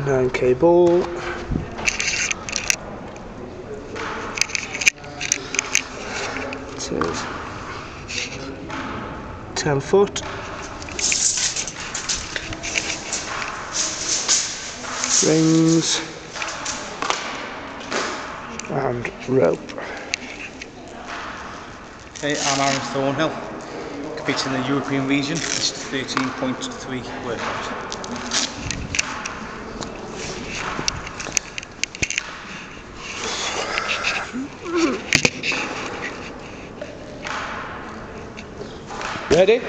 9k ball. It is 10 foot. Rings and rope. Okay, I'm Arann Thornhill, competing in the European region. It's is 13.3 workout. Ready?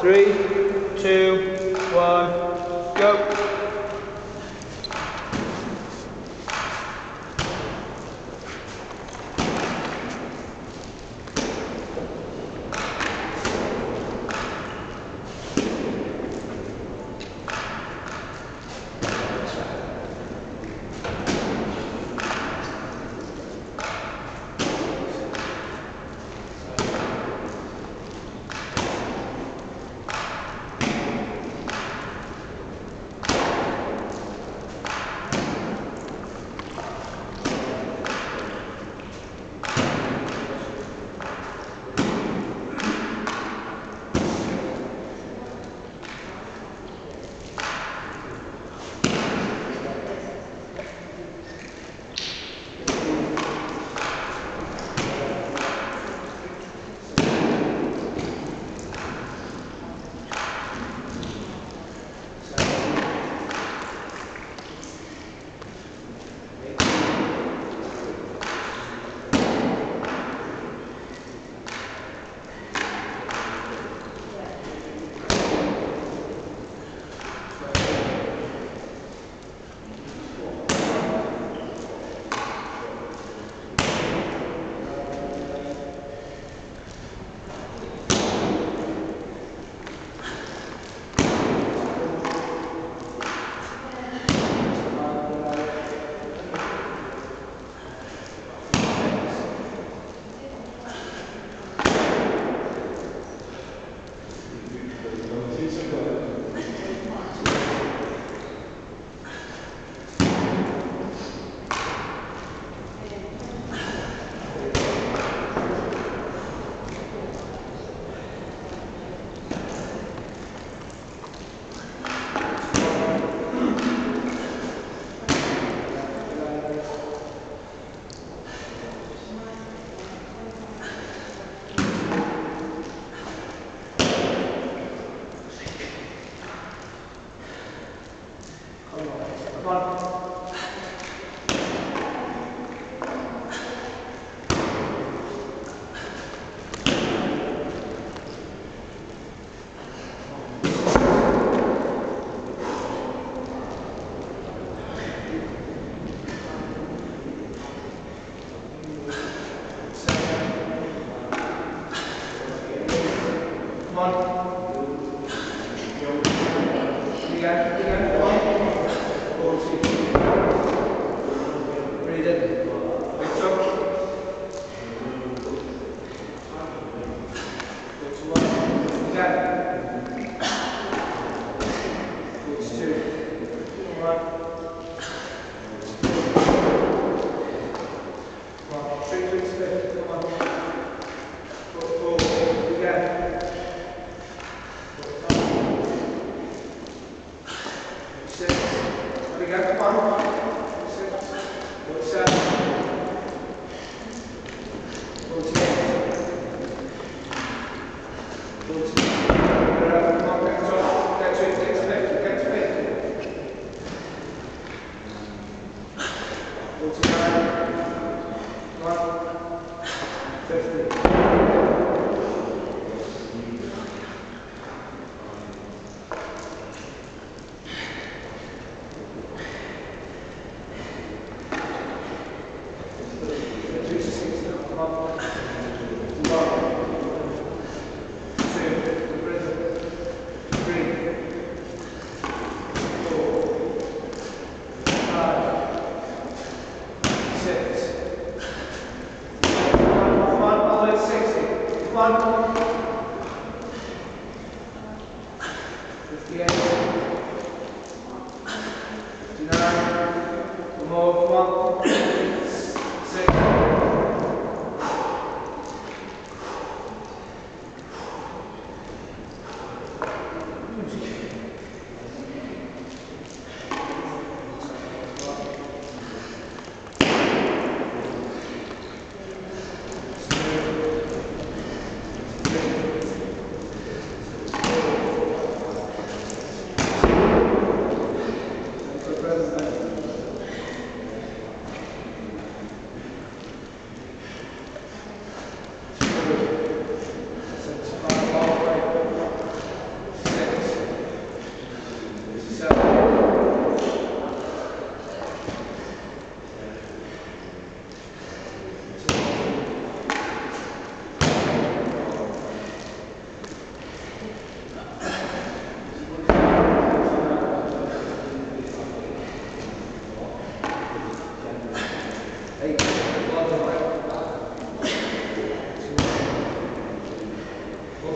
Three, two, one, go.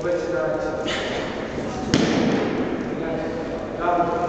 Obecnie dajcie. Damy.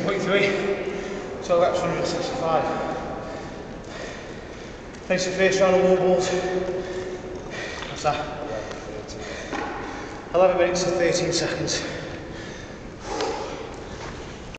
16.3, so that's 165. Face to face round of warbles. What's that? 11 minutes and 13 seconds.